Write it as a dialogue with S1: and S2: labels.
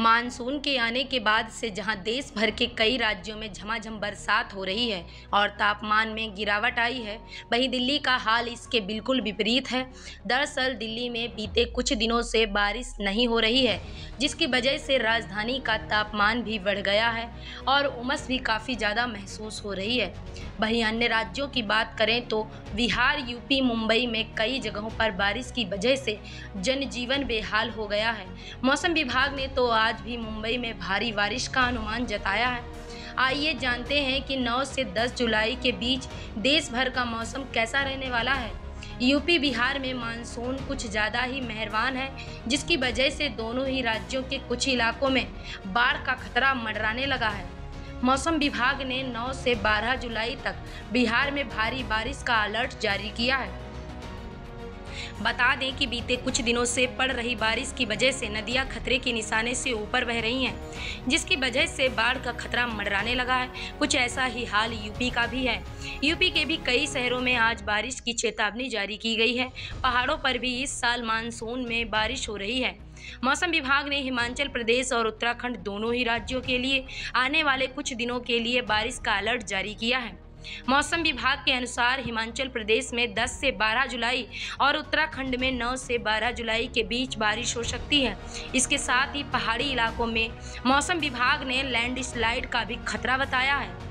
S1: Monsoon के आने के बाद से जहाँ देश भर के कई राज्यों में झमाझम बरसात हो रही है और तापमान में गिरावट आई है, वहीं दिल्ली का हाल इसके बिल्कुल विपरीत है। दरअसल दिल्ली में बीते कुछ दिनों से बारिश नहीं हो रही है। जिसकी वजह से राजधानी का तापमान भी बढ़ गया है और उमस भी काफ़ी ज़्यादा महसूस हो रही है। वहीं अन्य राज्यों की बात करें तो बिहार, यूपी, मुंबई में कई जगहों पर बारिश की वजह से जनजीवन बेहाल हो गया है। मौसम विभाग ने तो आज भी मुंबई में भारी बारिश का अनुमान जताया है। आइए जानते हैं कि 9 से 10 जुलाई के बीच देश भर का मौसम कैसा रहने वाला है। यूपी बिहार में मानसून कुछ ज़्यादा ही मेहरबान है, जिसकी वजह से दोनों ही राज्यों के कुछ इलाकों में बाढ़ का खतरा मंडराने लगा है। मौसम विभाग ने 9 से 12 जुलाई तक बिहार में भारी बारिश का अलर्ट जारी किया है। बता दें कि बीते कुछ दिनों से पड़ रही बारिश की वजह से नदियाँ खतरे के निशाने से ऊपर बह रही हैं, जिसकी वजह से बाढ़ का खतरा मंडराने लगा है। कुछ ऐसा ही हाल यूपी का भी है। यूपी के भी कई शहरों में आज बारिश की चेतावनी जारी की गई है। पहाड़ों पर भी इस साल मानसून में बारिश हो रही है। मौसम विभाग ने हिमाचल प्रदेश और उत्तराखंड दोनों ही राज्यों के लिए आने वाले कुछ दिनों के लिए बारिश का अलर्ट जारी किया है। मौसम विभाग के अनुसार हिमाचल प्रदेश में 10 से 12 जुलाई और उत्तराखंड में 9 से 12 जुलाई के बीच बारिश हो सकती है। इसके साथ ही पहाड़ी इलाकों में मौसम विभाग ने लैंडस्लाइड का भी खतरा बताया है।